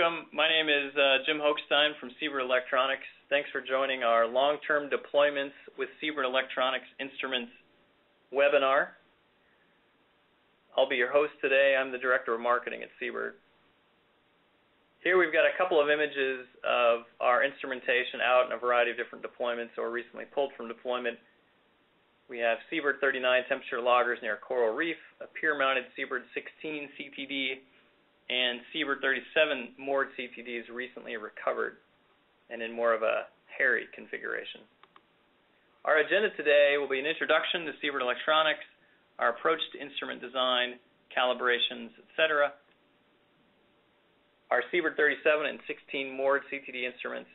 welcome. My name is uh, Jim Hochstein from Sea-Bird Electronics. Thanks for joining our long-term deployments with Sea-Bird Electronics Instruments webinar. I'll be your host today. I'm the Director of Marketing at Sea-Bird. Here we've got a couple of images of our instrumentation out in a variety of different deployments or recently pulled from deployment. We have Sea-Bird 39 temperature loggers near Coral Reef, a pier-mounted Sea-Bird 16 CTD, and Sea-Bird 37 moored CTDs recently recovered and in more of a hairy configuration. Our agenda today will be an introduction to Sea-Bird Electronics, our approach to instrument design, calibrations, etc., our Sea-Bird 37 and 16 moored CTD instruments,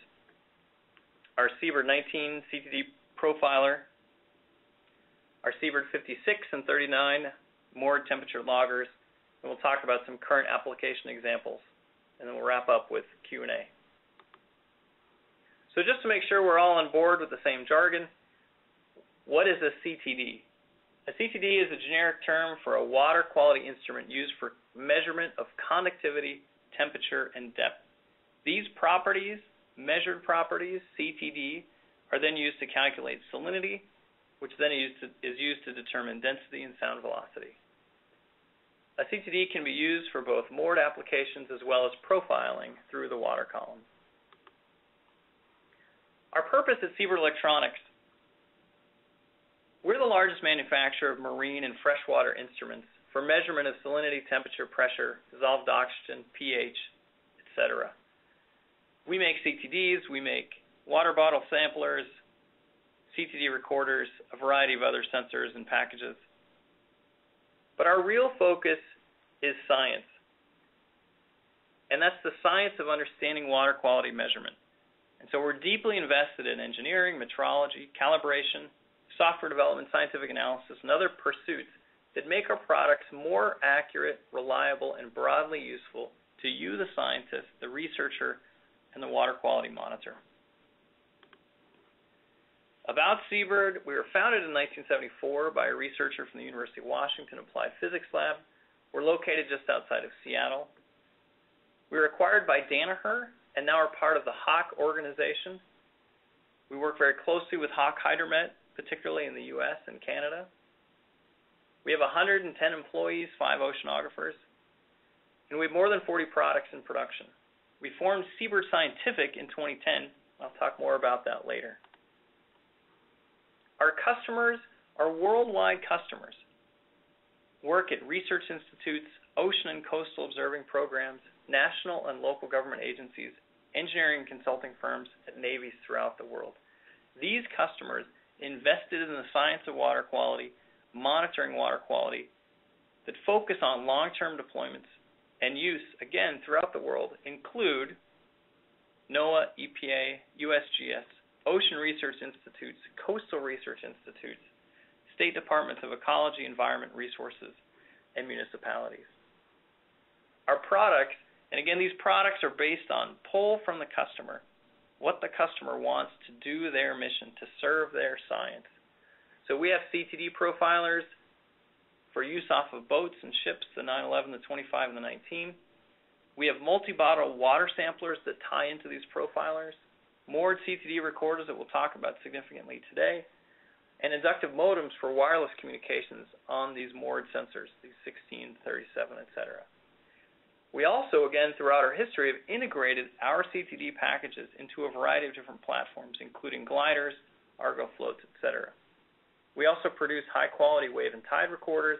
our Sea-Bird 19 CTD profiler, our Sea-Bird 56 and 39 moored temperature loggers, and we'll talk about some current application examples, and then we'll wrap up with Q&A. So just to make sure we're all on board with the same jargon, what is a CTD? A CTD is a generic term for a water quality instrument used for measurement of conductivity, temperature, and depth. These properties, measured properties, CTD, are then used to calculate salinity, which then is used to, is used to determine density and sound velocity. A CTD can be used for both moored applications as well as profiling through the water column. Our purpose at Sea-Bird Electronics we're the largest manufacturer of marine and freshwater instruments for measurement of salinity, temperature, pressure, dissolved oxygen, pH, etc. We make CTDs, we make water bottle samplers, CTD recorders, a variety of other sensors and packages. But our real focus is science. And that's the science of understanding water quality measurement. And so we're deeply invested in engineering, metrology, calibration, software development, scientific analysis, and other pursuits that make our products more accurate, reliable, and broadly useful to you, the scientist, the researcher, and the water quality monitor. About Seabird, we were founded in 1974 by a researcher from the University of Washington Applied Physics Lab. We're located just outside of Seattle. We were acquired by Danaher and now are part of the Hach organization. We work very closely with Hach Hydromet particularly in the U.S. and Canada. We have 110 employees, five oceanographers, and we have more than 40 products in production. We formed Seabird Scientific in 2010. I'll talk more about that later. Our customers are worldwide customers, work at research institutes, ocean and coastal observing programs, national and local government agencies, engineering and consulting firms at navies throughout the world. These customers invested in the science of water quality, monitoring water quality, that focus on long-term deployments and use, again, throughout the world, include NOAA, EPA, USGS, Ocean Research Institutes, Coastal Research Institutes, State Departments of Ecology, Environment, Resources, and municipalities. Our products, and again, these products are based on pull from the customer what the customer wants to do their mission, to serve their science. So we have CTD profilers for use off of boats and ships, the 911, the 25, and the 19. We have multi-bottle water samplers that tie into these profilers, moored CTD recorders that we'll talk about significantly today, and inductive modems for wireless communications on these moored sensors, these 16, 37, etc. We also, again, throughout our history, have integrated our CTD packages into a variety of different platforms, including gliders, Argo floats, etc. We also produce high-quality wave and tide recorders,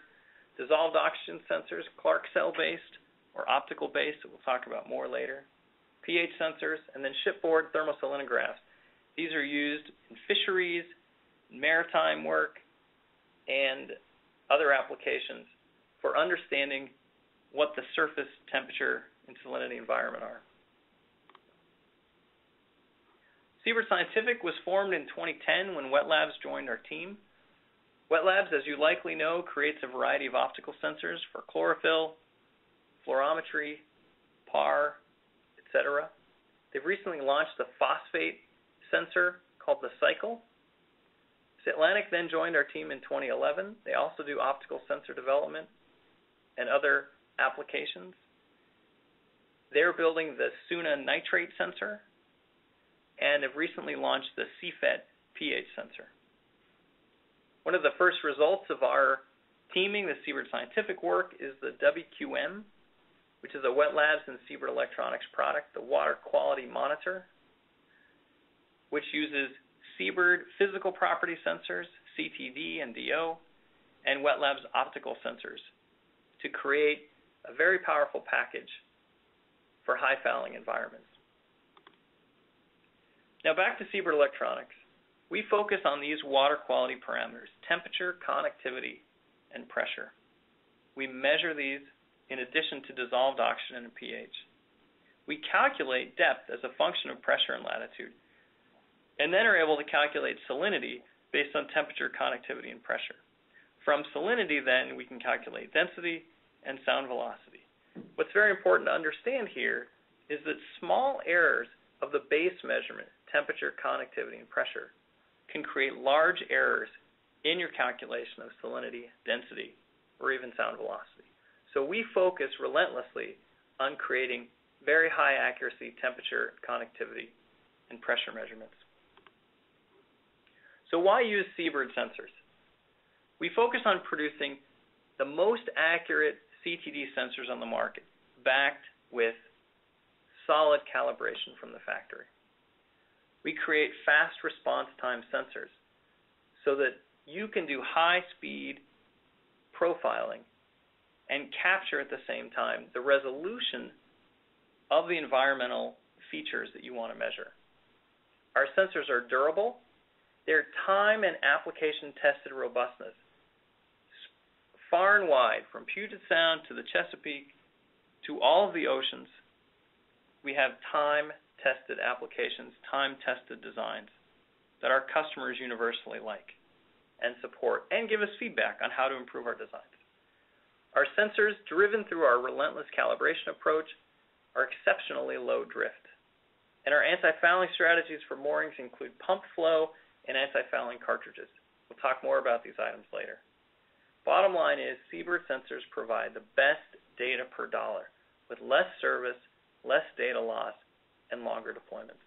dissolved oxygen sensors, Clark cell-based or optical-based that we'll talk about more later, pH sensors, and then shipboard thermosalinographs. These are used in fisheries, maritime work, and other applications for understanding what the surface temperature and salinity environment are. Sea-Bird Scientific was formed in 2010 when Wet Labs joined our team. Wet Labs, as you likely know, creates a variety of optical sensors for chlorophyll, fluorometry, PAR, etc. They've recently launched a phosphate sensor called the Cycle. Satlantic then joined our team in 2011. They also do optical sensor development and other applications. They're building the Suna nitrate sensor and have recently launched the SeaFET pH sensor. One of the first results of our teaming, the Sea-Bird Scientific work, is the WQM, which is a Wet Labs and Sea-Bird Electronics product, the Water Quality Monitor, which uses Sea-Bird physical property sensors, CTD and DO, and Wet Labs optical sensors to create a very powerful package for high fouling environments. Now back to Sea-Bird Electronics. We focus on these water quality parameters, temperature, conductivity, and pressure. We measure these in addition to dissolved oxygen and pH. We calculate depth as a function of pressure and latitude, and then are able to calculate salinity based on temperature, conductivity, and pressure. From salinity, then, we can calculate density and sound velocity. What's very important to understand here is that small errors of the base measurement, temperature, conductivity, and pressure, can create large errors in your calculation of salinity, density, or even sound velocity. So we focus relentlessly on creating very high accuracy temperature, conductivity, and pressure measurements. So why use Seabird sensors? We focus on producing the most accurate CTD sensors on the market, backed with solid calibration from the factory. We create fast response time sensors so that you can do high speed profiling and capture at the same time the resolution of the environmental features that you want to measure. Our sensors are durable, they're time and application tested robustness far and wide, from Puget Sound to the Chesapeake to all of the oceans, we have time-tested applications, time-tested designs that our customers universally like and support and give us feedback on how to improve our designs. Our sensors, driven through our relentless calibration approach, are exceptionally low drift. And our anti-fouling strategies for moorings include pump flow and anti-fouling cartridges. We'll talk more about these items later. Bottom line is Sea-Bird sensors provide the best data per dollar with less service, less data loss, and longer deployments.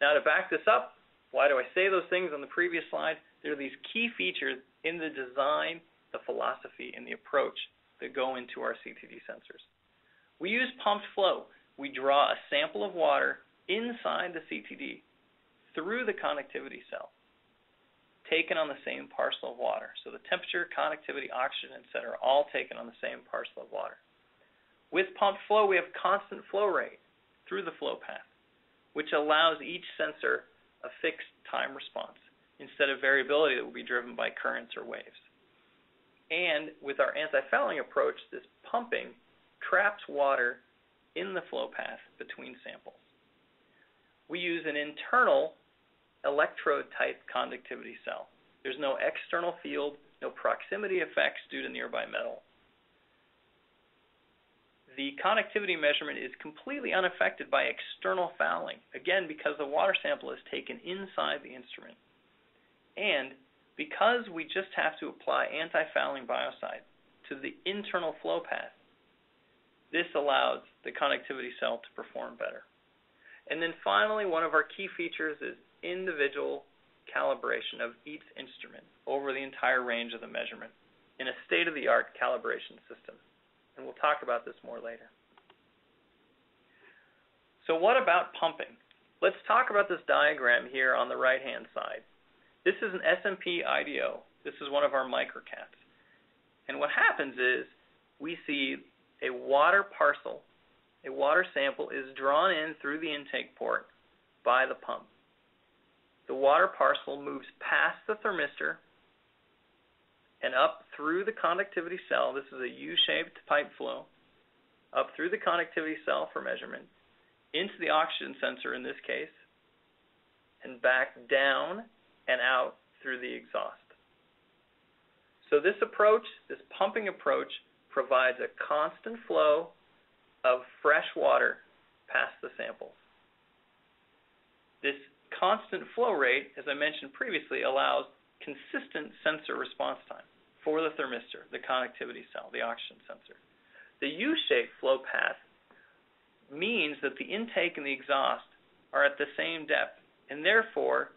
Now to back this up, why do I say those things on the previous slide? There are these key features in the design, the philosophy, and the approach that go into our CTD sensors. We use pumped flow. We draw a sample of water inside the CTD through the conductivity cell taken on the same parcel of water. So the temperature, conductivity, oxygen, etc., are all taken on the same parcel of water. With pumped flow, we have constant flow rate through the flow path, which allows each sensor a fixed time response instead of variability that will be driven by currents or waves. And with our anti-fouling approach, this pumping traps water in the flow path between samples. We use an internal electrode type conductivity cell. There's no external field, no proximity effects due to nearby metal. The conductivity measurement is completely unaffected by external fouling, again, because the water sample is taken inside the instrument. And because we just have to apply anti-fouling biocide to the internal flow path, this allows the conductivity cell to perform better. And then finally, one of our key features is individual calibration of each instrument over the entire range of the measurement in a state-of-the-art calibration system. And we'll talk about this more later. So what about pumping? Let's talk about this diagram here on the right-hand side. This is an SMP IDO. This is one of our microcats. And what happens is we see a water parcel, a water sample is drawn in through the intake port by the pump the water parcel moves past the thermistor and up through the conductivity cell. This is a U-shaped pipe flow. Up through the conductivity cell for measurement, into the oxygen sensor in this case, and back down and out through the exhaust. So this approach, this pumping approach, provides a constant flow of fresh water past the samples. This constant flow rate, as I mentioned previously, allows consistent sensor response time for the thermistor, the conductivity cell, the oxygen sensor. The U-shaped flow path means that the intake and the exhaust are at the same depth and therefore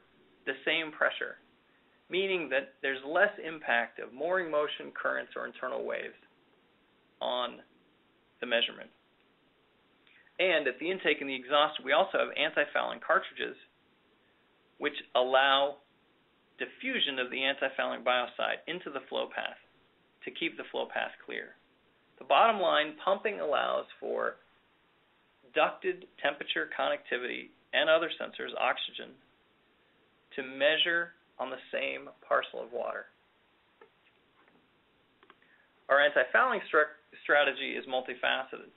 the same pressure, meaning that there's less impact of mooring motion, currents, or internal waves on the measurement. And at the intake and the exhaust, we also have anti-fouling cartridges, which allow diffusion of the anti-fouling biocide into the flow path to keep the flow path clear. The bottom line, pumping allows for ducted temperature, conductivity, and other sensors, oxygen, to measure on the same parcel of water. Our anti-fouling strategy is multifaceted.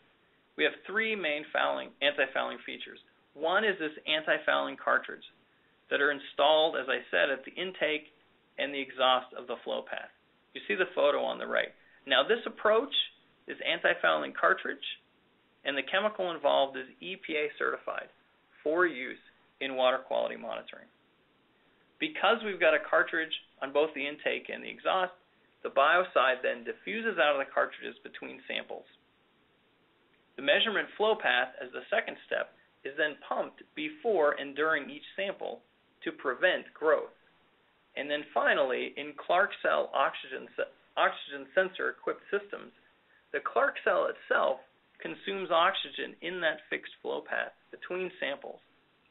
We have three main fouling, anti-fouling features. One is this anti-fouling cartridge that are installed, as I said, at the intake and the exhaust of the flow path. You see the photo on the right. Now this approach is anti-fouling cartridge and the chemical involved is EPA certified for use in water quality monitoring. Because we've got a cartridge on both the intake and the exhaust, the biocide then diffuses out of the cartridges between samples. The measurement flow path as the second step is then pumped before and during each sample to prevent growth. And then finally, in Clark cell oxygen, oxygen sensor equipped systems, the Clark cell itself consumes oxygen in that fixed flow path between samples,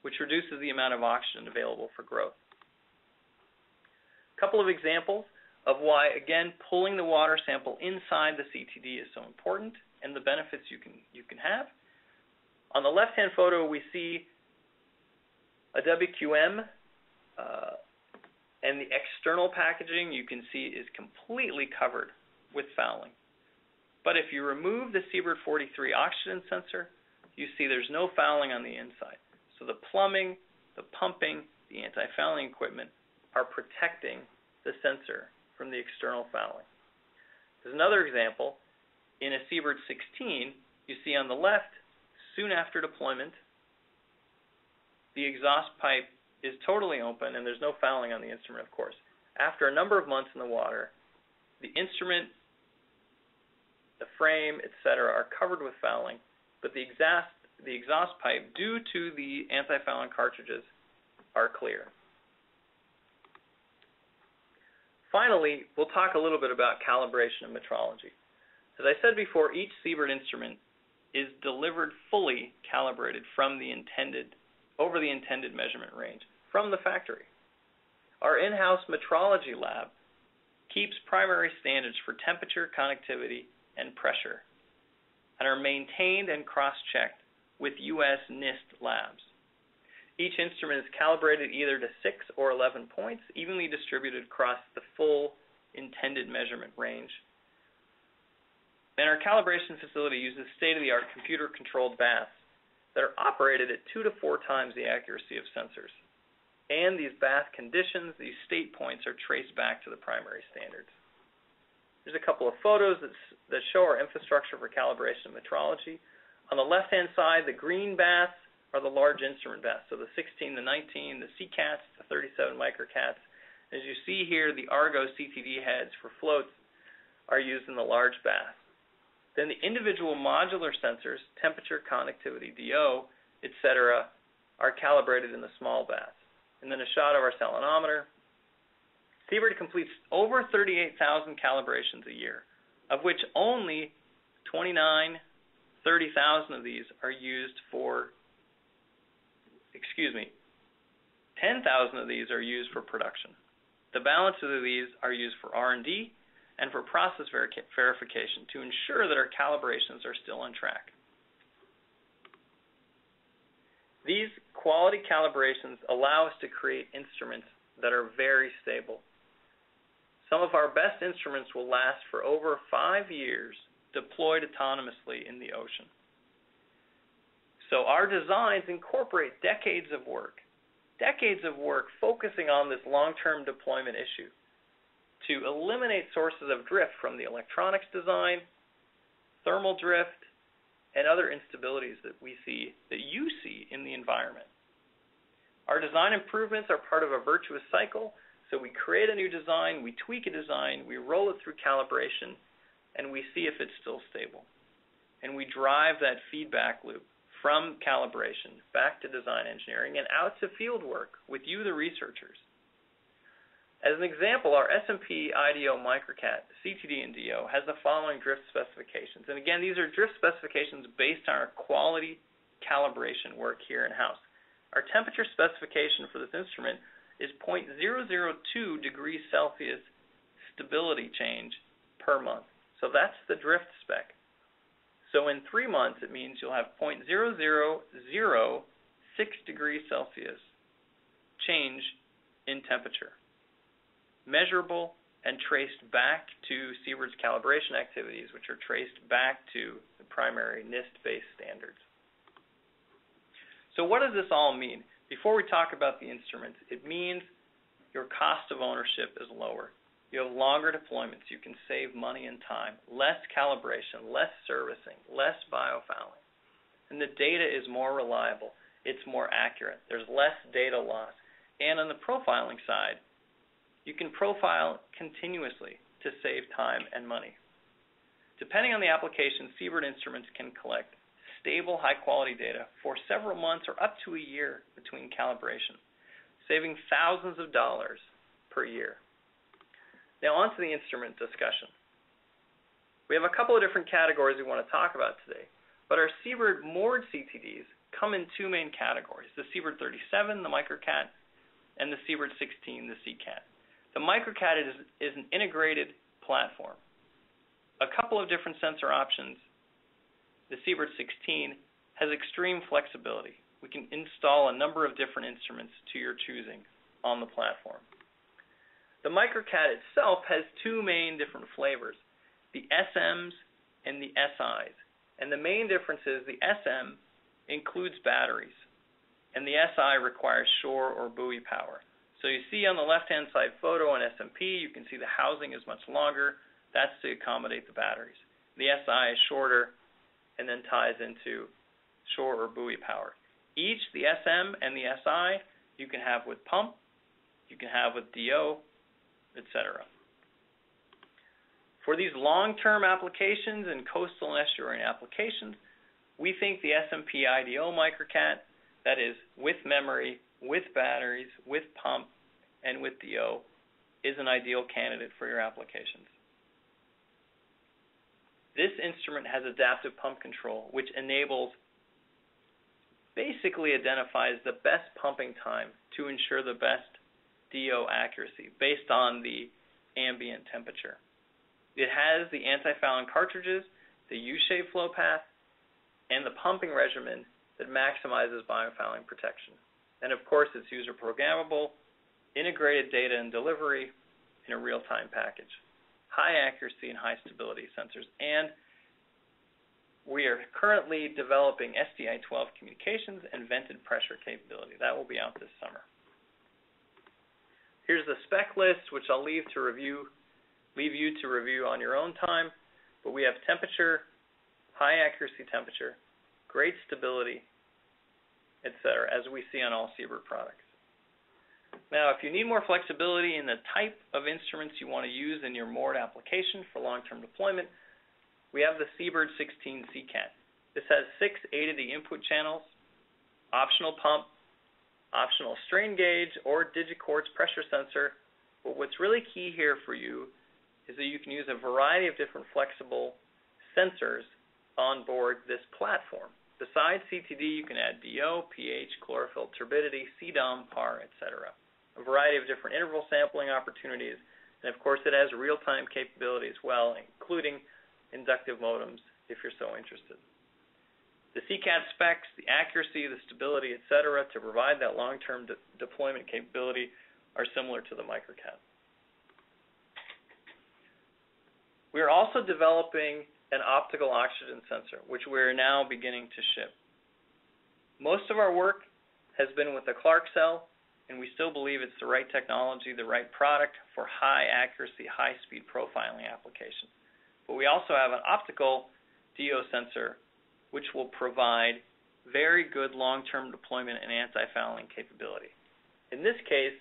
which reduces the amount of oxygen available for growth. Couple of examples of why, again, pulling the water sample inside the CTD is so important and the benefits you can, you can have. On the left-hand photo, we see a WQM, uh, and the external packaging you can see is completely covered with fouling. But if you remove the Seabird 43 oxygen sensor, you see there's no fouling on the inside. So the plumbing, the pumping, the anti-fouling equipment are protecting the sensor from the external fouling. There's another example. In a Seabird 16, you see on the left, soon after deployment, the exhaust pipe is totally open and there's no fouling on the instrument, of course. After a number of months in the water, the instrument, the frame, etc., are covered with fouling, but the exhaust, the exhaust pipe, due to the anti-fouling cartridges, are clear. Finally, we'll talk a little bit about calibration and metrology. As I said before, each Sea-Bird instrument is delivered fully calibrated from the intended over the intended measurement range from the factory. Our in-house metrology lab keeps primary standards for temperature, conductivity, and pressure and are maintained and cross-checked with U.S. NIST labs. Each instrument is calibrated either to 6 or 11 points, evenly distributed across the full intended measurement range. And our calibration facility uses state-of-the-art computer-controlled baths that are operated at two to four times the accuracy of sensors. And these bath conditions, these state points, are traced back to the primary standards. There's a couple of photos that, that show our infrastructure for calibration and metrology. On the left-hand side, the green baths are the large instrument. So the 16, the 19, the SeaCats, the 37 microcats. As you see here, the Argo CTD heads for floats are used in the large bath. Then the individual modular sensors, temperature, conductivity, DO, etc., are calibrated in the small then a shot of our salinometer. Sea-Bird completes over 38,000 calibrations a year, of which only 29, 30,000 of these are used for, excuse me, 10,000 of these are used for production. The balance of these are used for R&D and for process ver verification to ensure that our calibrations are still on track. These quality calibrations allow us to create instruments that are very stable. Some of our best instruments will last for over five years deployed autonomously in the ocean. So our designs incorporate decades of work, decades of work focusing on this long-term deployment issue to eliminate sources of drift from the electronics design, thermal drift, and other instabilities that we see, that you see in the environment. Our design improvements are part of a virtuous cycle, so we create a new design, we tweak a design, we roll it through calibration, and we see if it's still stable. and we drive that feedback loop from calibration back to design engineering and out to field work with you, the researchers. As an example, our SMP IDO MicroCat CTD and DO has the following drift specifications. And again, these are drift specifications based on our quality calibration work here in-house. Our temperature specification for this instrument is 0.002 degrees Celsius stability change per month. So that's the drift spec. So in three months, it means you'll have 0.0006 degrees Celsius change in temperature, measurable and traced back to Sea-Bird's calibration activities, which are traced back to the primary NIST-based standards. So what does this all mean? Before we talk about the instruments, it means your cost of ownership is lower. You have longer deployments. You can save money and time, less calibration, less servicing, less biofouling. And the data is more reliable. It's more accurate. There's less data loss. And on the profiling side, you can profile continuously to save time and money. Depending on the application, Sea-Bird instruments can collect stable, high-quality data for several months or up to a year between calibration, saving thousands of dollars per year. Now on to the instrument discussion. We have a couple of different categories we want to talk about today, but our Seabird moored CTDs come in two main categories, the Seabird 37, the MicroCat, and the Seabird 16, the SeaCat. The MicroCat is, is an integrated platform. A couple of different sensor options. The Seabird 16 has extreme flexibility. We can install a number of different instruments to your choosing on the platform. The MicroCat itself has two main different flavors, the SMs and the SIs. And the main difference is the SM includes batteries, and the SI requires shore or buoy power. So you see on the left-hand side photo on SMP, you can see the housing is much longer. That's to accommodate the batteries. The SI is shorter and then ties into shore or buoy power. Each, the SM and the SI, you can have with pump, you can have with DO, etc. For these long-term applications and coastal and estuarine applications, we think the SMP IDO MicroCat, that is with memory, with batteries, with pump, and with DO, is an ideal candidate for your applications. This instrument has adaptive pump control, which enables, basically identifies the best pumping time to ensure the best DO accuracy based on the ambient temperature. It has the anti-fouling cartridges, the U-shaped flow path, and the pumping regimen that maximizes biofouling protection. And of course, it's user programmable, integrated data and delivery in a real-time package, high accuracy and high stability sensors. And we are currently developing SDI 12 communications and vented pressure capability. That will be out this summer. Here's the spec list, which I'll leave to review, leave you to review on your own time. But we have temperature, high accuracy temperature, great stability, etc., as we see on all Sea-Bird products. Now, if you need more flexibility in the type of instruments you want to use in your moored application for long-term deployment, we have the Seabird 16 SeaCat. This has six 8 of the input channels, optional pump, optional strain gauge, or Digiquartz pressure sensor. But what's really key here for you is that you can use a variety of different flexible sensors on board this platform. Besides CTD, you can add DO, pH, chlorophyll turbidity, CDOM, PAR, etc. A variety of different interval sampling opportunities, and of course it has real-time capability as well, including inductive modems if you're so interested. The SeaCat specs, the accuracy, the stability, etc., to provide that long-term de deployment capability are similar to the MicroCat. We are also developing an optical oxygen sensor, which we are now beginning to ship. Most of our work has been with the Clark cell, and we still believe it's the right technology, the right product for high accuracy, high speed profiling applications. But we also have an optical DO sensor which will provide very good long-term deployment and anti-fouling capability. In this case,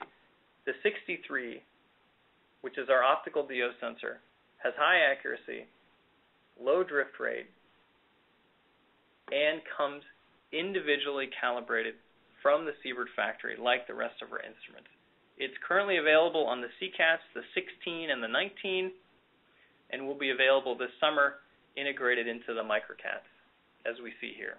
the 63, which is our optical DO sensor, has high accuracy, low drift rate, and comes individually calibrated from the Seabird factory like the rest of our instruments. It's currently available on the SeaCats, the 16 and the 19, and will be available this summer integrated into the MicroCats, as we see here.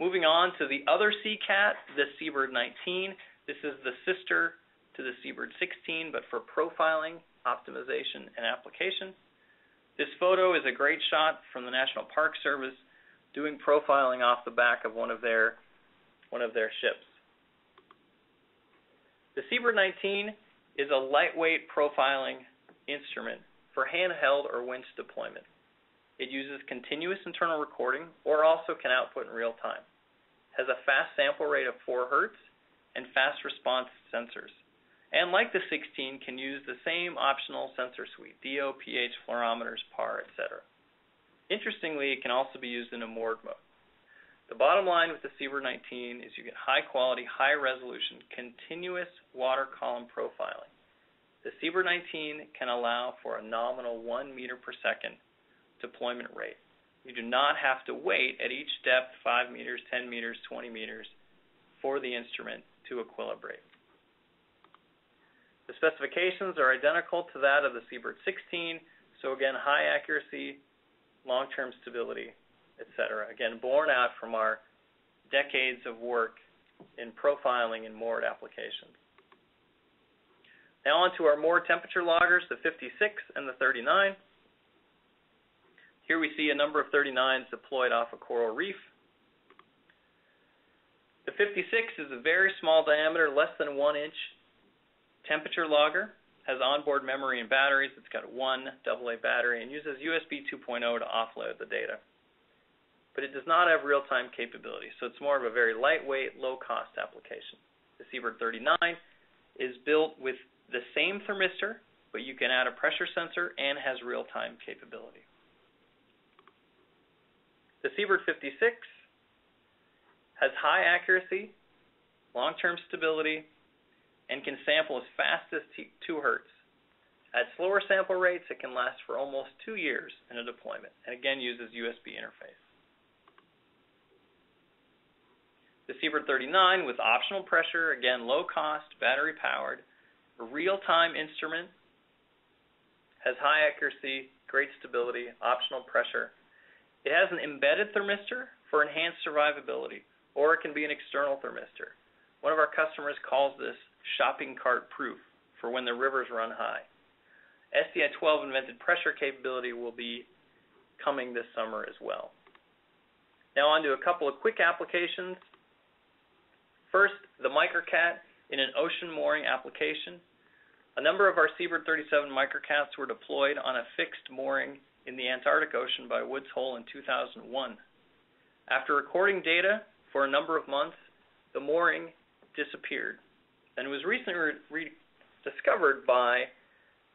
Moving on to the other SeaCat, the Seabird 19. This is the sister to the Seabird 16, but for profiling, optimization, and application. This photo is a great shot from the National Park Service doing profiling off the back of one of their one of their ships. The Seabird 19 is a lightweight profiling instrument for handheld or winch deployment. It uses continuous internal recording or also can output in real time. Has a fast sample rate of 4 Hz and fast response sensors. And like the 16, can use the same optional sensor suite, DO, pH, fluorometers, PAR, etc. Interestingly, it can also be used in a moored mode. The bottom line with the Seabird 19 is you get high quality, high resolution, continuous water column profiling. The Seabird 19 can allow for a nominal 1 meter per second deployment rate. You do not have to wait at each depth 5 meters, 10 meters, 20 meters for the instrument to equilibrate. The specifications are identical to that of the Seabird 16, so again, high accuracy, long-term stability, etc. Again, borne out from our decades of work in profiling and moored applications. Now on to our moored temperature loggers, the 56 and the 39. Here we see a number of 39s deployed off a coral reef. The 56 is a very small diameter, less than one inch temperature logger has onboard memory and batteries. It's got one AA battery and uses USB 2.0 to offload the data. But it does not have real-time capability, so it's more of a very lightweight, low-cost application. The Seabird 39 is built with the same thermistor, but you can add a pressure sensor and has real-time capability. The Seabird 56 has high accuracy, long-term stability, and can sample as fast as 2 hertz. At slower sample rates, it can last for almost two years in a deployment, and again uses USB interface. The Seabird 39 with optional pressure, again low cost, battery powered, real-time instrument, has high accuracy, great stability, optional pressure. It has an embedded thermistor for enhanced survivability, or it can be an external thermistor. One of our customers calls this shopping cart proof for when the rivers run high. SDI 12 invented pressure capability will be coming this summer as well. Now on to a couple of quick applications. First, the MicroCat in an ocean mooring application. A number of our Seabird 37 MicroCats were deployed on a fixed mooring in the Antarctic Ocean by Woods Hole in 2001. After recording data for a number of months, the mooring disappeared and was recently rediscovered by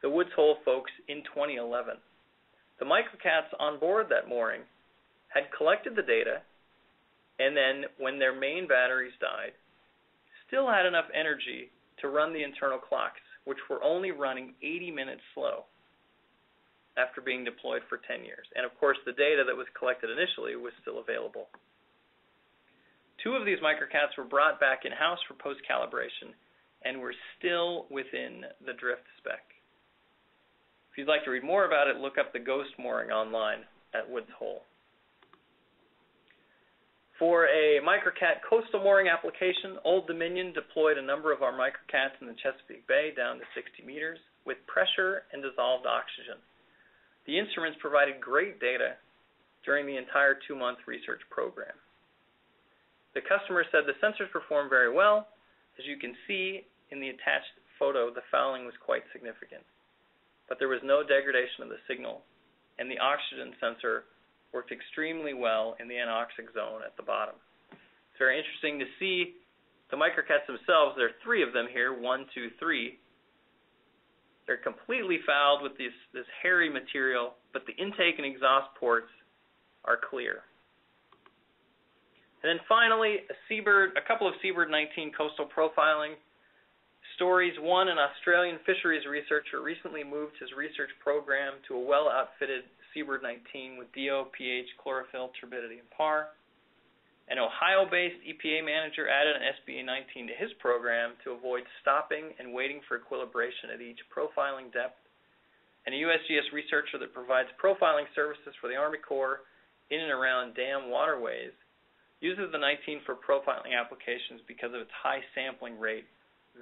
the Woods Hole folks in 2011. The microcats on board that mooring had collected the data, and then when their main batteries died, still had enough energy to run the internal clocks, which were only running 80 minutes slow after being deployed for 10 years. And of course, the data that was collected initially was still available. Two of these microcats were brought back in-house for post-calibration, and we're still within the drift spec. If you'd like to read more about it, look up the ghost mooring online at Woods Hole. For a microcat coastal mooring application, Old Dominion deployed a number of our microcats in the Chesapeake Bay down to 60 meters with pressure and dissolved oxygen. The instruments provided great data during the entire two-month research program. The customer said the sensors performed very well, as you can see in the attached photo, the fouling was quite significant. But there was no degradation of the signal, and the oxygen sensor worked extremely well in the anoxic zone at the bottom. It's very interesting to see the microcats themselves. There are three of them here, one, two, three. They're completely fouled with this, this hairy material, but the intake and exhaust ports are clear. And then finally, a Seabird, a couple of Seabird 19 coastal profiling stories. One, an Australian fisheries researcher recently moved his research program to a well-outfitted Seabird 19 with DO, pH, chlorophyll, turbidity, and PAR. An Ohio-based EPA manager added an SBE 19 to his program to avoid stopping and waiting for equilibration at each profiling depth. And a USGS researcher that provides profiling services for the Army Corps in and around dam waterways uses the 19 for profiling applications because of its high sampling rate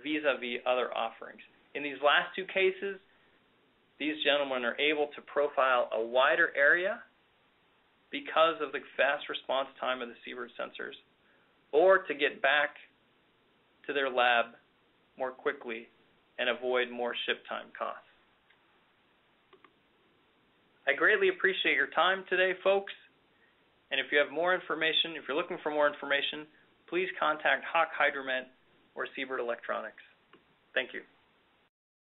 vis-a-vis other offerings. In these last two cases, these gentlemen are able to profile a wider area because of the fast response time of the Seabird sensors, or to get back to their lab more quickly and avoid more ship time costs. I greatly appreciate your time today, folks. And if you have more information, if you're looking for more information, please contact Hach Hydromet or Seabird Electronics. Thank you.